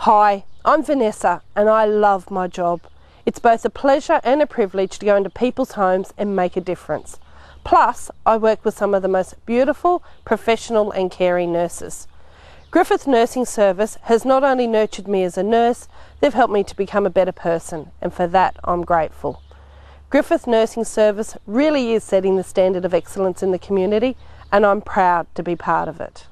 Hi, I'm Vanessa and I love my job. It's both a pleasure and a privilege to go into people's homes and make a difference. Plus, I work with some of the most beautiful, professional and caring nurses. Griffith Nursing Service has not only nurtured me as a nurse, they've helped me to become a better person, and for that I'm grateful. Griffith Nursing Service really is setting the standard of excellence in the community, and I'm proud to be part of it.